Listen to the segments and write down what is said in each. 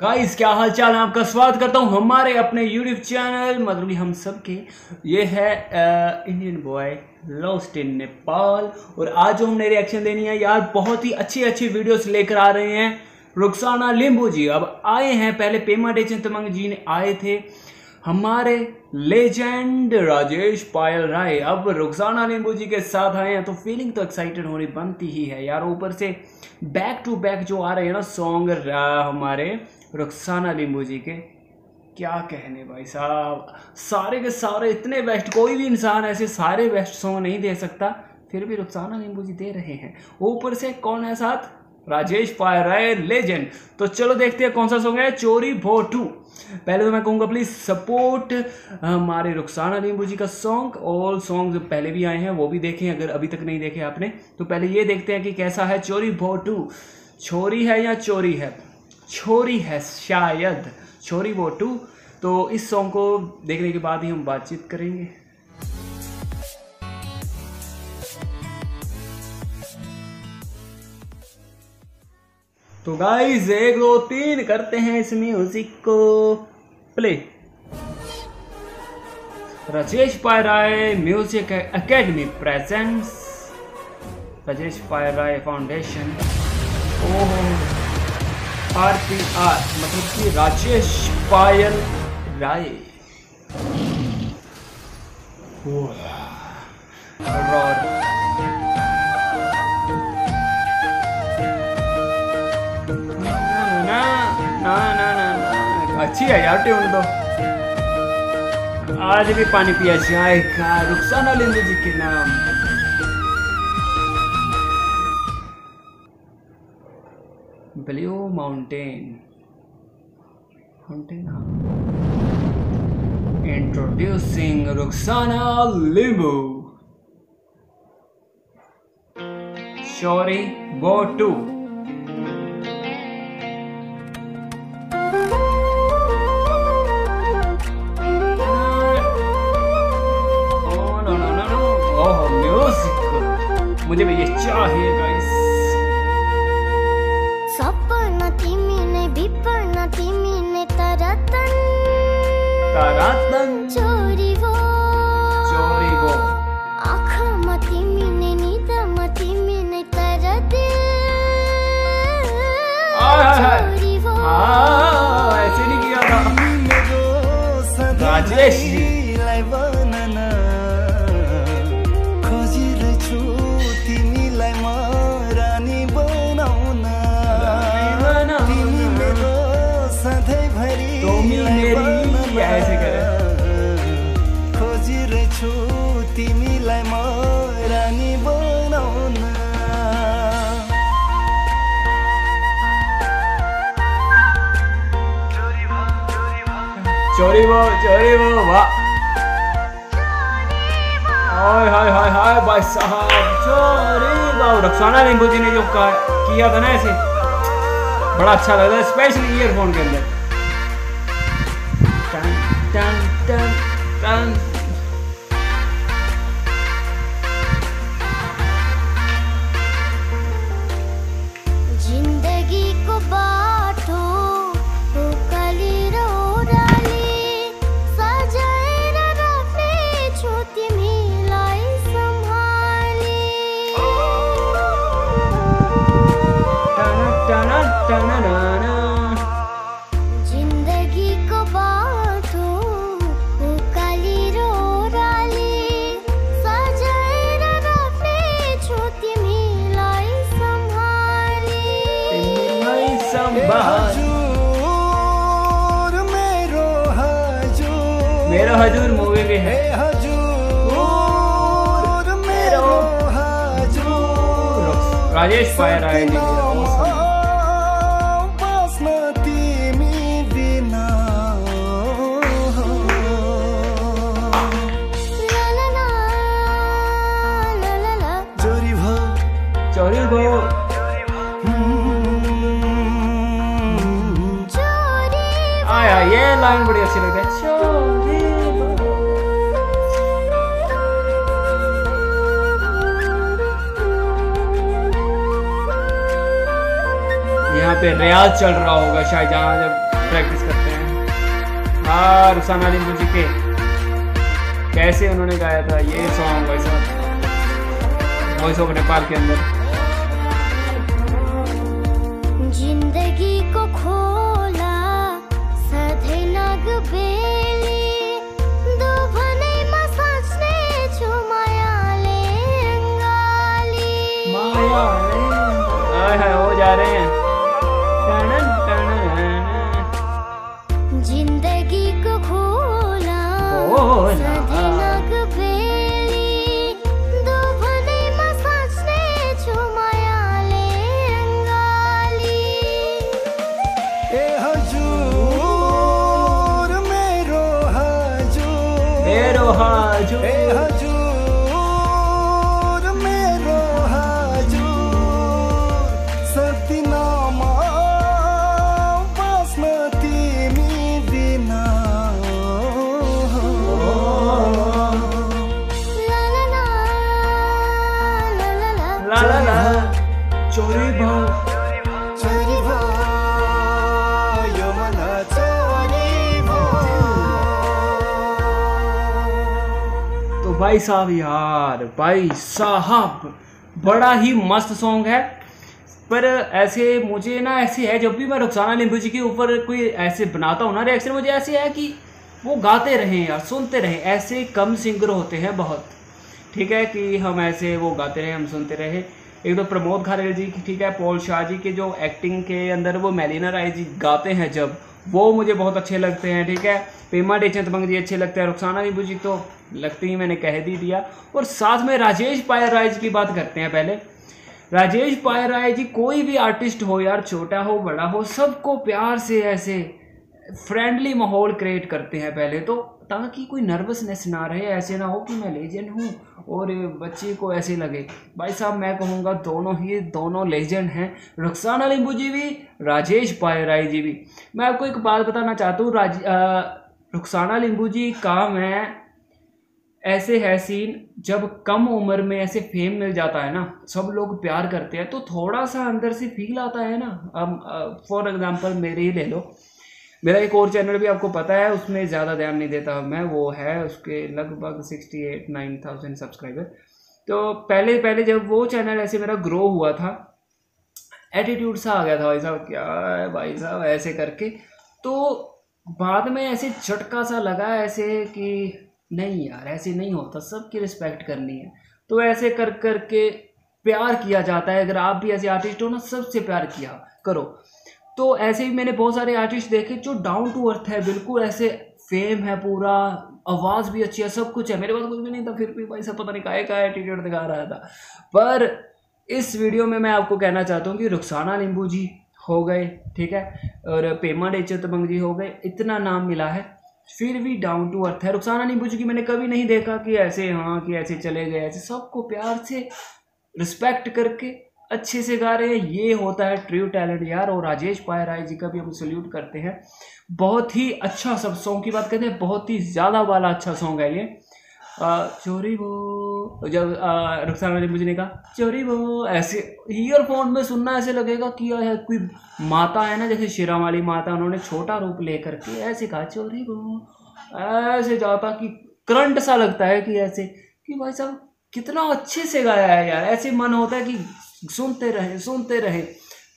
Guys क्या हाल चाल है? आपका स्वागत करता हूँ हमारे अपने यूट्यूब चैनल मतलब कि हम सबके। ये है Indian boy lost in Nepal और आज जो हमने रिएक्शन देनी है यार बहुत ही अच्छी अच्छी वीडियोस लेकर आ रहे हैं। रुखसाना लिम्बू जी, अब आए हैं पहले पेमा डे चिंतमंग जी ने आए थे। हमारे लेजेंड राजेश पायल राय, अब रुखसाना लिम्बू जी के साथ आए हैं तो फीलिंग तो एक्साइटेड होनी बनती ही है। यार, ऊपर से बैक टू बैक जो आ रहे हैं ना सॉन्ग हमारे रुखसाना लिम्बू जी के क्या कहने भाई साहब? सारे के सारे इतने बेस्ट कोई भी इंसान ऐसे सारे बेस्ट सॉन्ग नहीं दे सकता, फिर भी रुखसाना लिम्बू जी दे रहे हैं। ऊपर से कौन है साथ? राजेश पायर राय लेजेंड तो चलो देखते हैं कौन सा सॉन्ग है, चोरी भो टू पहले तो मैं कहूँगा प्लीज़ सपोर्ट हमारे रुखसाना लिम्बू जी का सॉन्ग ऑल सॉन्ग पहले भी आए हैं, वो भी देखें, अगर अभी तक नहीं देखे आपने। तो पहले ये देखते हैं कि कैसा है चोरी भो टू छोरी है या चोरी है? छोरी है शायद। छोरी वो टू। तो इस सॉन्ग को देखने के बाद ही हम बातचीत करेंगे। तो गाइस एक, दो, तीन करते हैं इस म्यूज़िक को। Play Rajesh Pai Rai music academy presents Rajesh Pai Rai foundation oh. R P R मतलब कि राजेश पायल राय और ना ना ना ना ना अच्छी है यार ट्यून तो आज भी पानी पिया जाएगा रुखसाना लिंदू जी के नाम Blue Mountain. Mountain? Introducing Roxana Limbu. Shori Bo 2. चोरी वो चोरी वो वाह। हाय हाय हाय हाय, भाई साहब चोरी वो रक्षाना लिंबू जी ने जो किया था ना ऐसे बड़ा अच्छा लग स्पेशली ईयरफोन के अंदर। टन टन टन टन तिमीलाई मेरो हजूर। मेरो हजूर मूवी भी है। राजेश पायर आए आया ये लाइन बड़ी अच्छी लगी है। यहाँ पे रियाज चल रहा होगा शायद जहाँ जब प्रैक्टिस करते हैं। हाँ रुखसाना लिम्बू जी के। कैसे उन्होंने गाया था ये सॉन्ग वैसा वॉइस ऑफ़ नेपाल के अंदर। रहे हैं। ज़िंदगी को खोला खोला। सधैँ तो भाई साहब यार, भाई साहब, बड़ा ही मस्त सॉन्ग है। पर ऐसे मुझे ना, ऐसे है, जब भी मैं रुखसाना लिम्बू जी के ऊपर कोई ऐसे बनाता हूँ ना रिएक्शन मुझे ऐसे है कि वो गाते रहें यार सुनते रहें, ऐसे कम सिंगर होते हैं बहुत। ठीक है कि हम ऐसे वो गाते रहे, हम सुनते रहे। एक तो प्रमोद खारेल जी ठीक है, पॉल शाह जी के जो एक्टिंग के अंदर वो मेलिना राय जी गाते हैं जब वो मुझे बहुत अच्छे लगते हैं, ठीक है? पेमा डेचंतमंग जी अच्छे लगते हैं, रुखसाना नीबू बुझी तो लगती ही मैंने कह दी दिया। और साथ में राजेश पायर राय जी की बात करते हैं पहले। राजेश पायर राय जी कोई भी आर्टिस्ट हो यार, छोटा हो, बड़ा हो, सबको प्यार से ऐसे फ्रेंडली माहौल क्रिएट करते हैं पहले तो ताकि कोई नर्वसनेस ना रहे, ऐसे ना हो कि मैं लेजेंड हूँ और बच्चे को ऐसे लगे। भाई साहब, मैं कहूँगा, दोनों ही, दोनों लेजेंड हैं। रुखसाना लिम्बू जी भी, राजेश पायर राय जी भी। मैं आपको एक बात बताना चाहता हूँ, राज रुखसाना लिम्बू जी का मैं ऐसे है सीन जब कम उम्र में ऐसे फेम मिल जाता है ना, सब लोग प्यार करते हैं तो थोड़ा सा अंदर से फील आता है ना। फॉर एग्जांपल मेरे ही ले लो। मेरा एक और चैनल भी आपको पता है, उसमें ज़्यादा ध्यान नहीं देता मैं, वो है उसके लगभग sixty eight nine thousand subscriber तो पहले पहले जब वो चैनल ऐसे मेरा ग्रो हुआ था एटीट्यूड सा आ गया था, भाई साहब, क्या है भाई साहब, ऐसे करके। तो बाद में ऐसे झटका सा लगा, ऐसे कि नहीं यार, ऐसे नहीं होता, सबकी रिस्पेक्ट करनी है। तो ऐसे कर कर के प्यार किया जाता है। अगर आप भी ऐसे आर्टिस्ट हो ना, सबसे प्यार किया करो। तो ऐसे ही मैंने बहुत सारे आर्टिस्ट देखे जो डाउन टू अर्थ है, बिल्कुल ऐसे फेम है पूरा, आवाज़ भी अच्छी है, सब कुछ है। मेरे पास कुछ भी नहीं था, फिर भी भाई सब पता नहीं काहे का एटीट्यूड दिखा रहा था। पर इस वीडियो में मैं आपको कहना चाहता हूँ कि रुखसाना लिम्बू जी हो गए, ठीक है? और पेमा डे डेचतबंग जी हो गए, इतना नाम मिला है, फिर भी डाउन टू अर्थ है। रुखसाना लिम्बू जी की मैंने कभी नहीं देखा कि ऐसे हाँ कि ऐसे चले गए, ऐसे सबको प्यार से रिस्पेक्ट करके अच्छे से गा रहे हैं। ये होता है ट्रू टैलेंट यार, और राजेश पाय राय जी का भी हम सल्यूट करते हैं। बहुत ही अच्छा सब सॉन्ग की बात करते हैं। बहुत ही ज़्यादा वाला अच्छा सॉन्ग है ये। चोरी वो, जब रुखसाना ने कहा, चोरी वो, ऐसे ईयरफोन में सुनना ऐसे लगेगा कि कोई माता है ना, जैसे शिरा वाली माता, उन्होंने छोटा रूप लेकर के ऐसे कहा, चोरी वो, ऐसे जाता कि करंट सा लगता है कि ऐसे, कि भाई साहब, कितना अच्छे से गाया है यार। ऐसे मन होता है कि सुनते रहे सुनते रहे।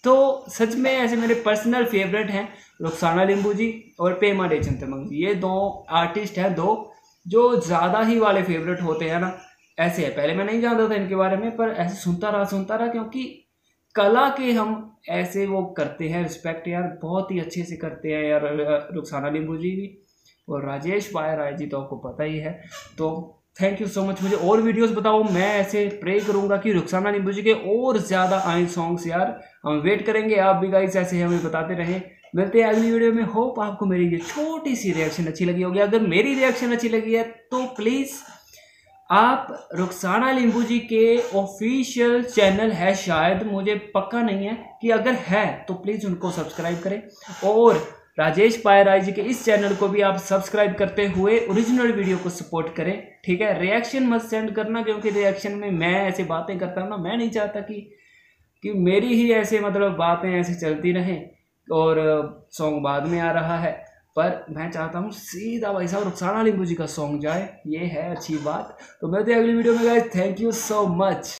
तो सच में ऐसे मेरे पर्सनल फेवरेट हैं रुखसाना लिम्बू जी और पेमा डेचंतमंग जी। ये दो आर्टिस्ट हैं, दो जो ज़्यादा ही वाले फेवरेट होते हैं ना। ऐसे है। पहले मैं नहीं जानता था इनके बारे में, पर ऐसे सुनता रहा सुनता रहा, क्योंकि कला के हम ऐसे वो करते हैं रिस्पेक्ट यार, बहुत ही अच्छे से करते हैं यार रुखसाना लिम्बू जी भी। और राजेश पाय राय जी तो आपको पता ही है। तो थैंक यू सो मच मुझे और वीडियोस बताओ। मैं ऐसे प्रे करूँगा कि रुखसाना नींबू जी के और ज़्यादा आए सॉन्ग्स यार। हम वेट करेंगे। आप भी गाइस ऐसे हमें बताते रहें। मिलते हैं अगली वीडियो में। होप आपको मेरी ये छोटी सी रिएक्शन अच्छी लगी होगी। अगर मेरी रिएक्शन अच्छी लगी है तो प्लीज़ आप रुखसाना लिम्बू जी के ऑफिशियल चैनल है। शायद मुझे पक्का नहीं है कि अगर है तो प्लीज़ उनको सब्सक्राइब करें। और राजेश पायराय जी के इस चैनल को भी आप सब्सक्राइब करते हुए ओरिजिनल वीडियो को सपोर्ट करें, ठीक है? रिएक्शन मत सेंड करना, क्योंकि रिएक्शन में मैं ऐसे बातें करता हूँ ना, मैं नहीं चाहता कि कि मेरी ही ऐसे मतलब बातें ऐसे चलती रहें और सॉन्ग बाद में आ रहा है। पर मैं चाहता हूँ सीधा भाई साहब रुखसाना लिंबू जी का सॉन्ग जाए, ये है अच्छी बात। तो मिलते हैं अगली वीडियो में guys thank you so much